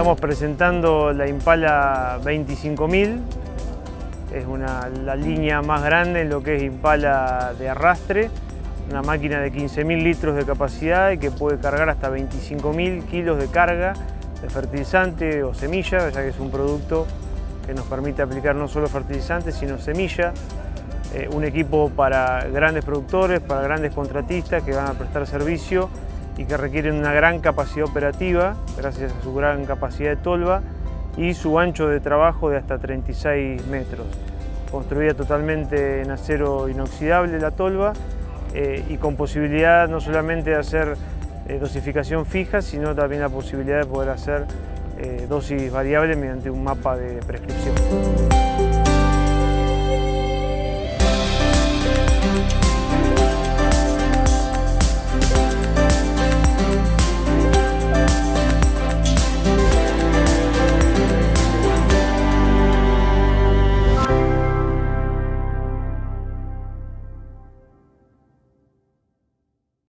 Estamos presentando la Impala 25000, es una, la línea más grande en lo que es Impala de arrastre, una máquina de 15.000 litros de capacidad y que puede cargar hasta 25.000 kilos de carga de fertilizante o semilla, ya que es un producto que nos permite aplicar no solo fertilizante, sino semilla. Eh, un equipo para grandes productores, para grandes contratistas que van a prestar servicio y que requieren una gran capacidad operativa, gracias a su gran capacidad de tolva y su ancho de trabajo de hasta 36 metros. Construida totalmente en acero inoxidable la tolva eh, y con posibilidad no solamente de hacer eh, dosificación fija, sino también la posibilidad de poder hacer dosis variables mediante un mapa de prescripción.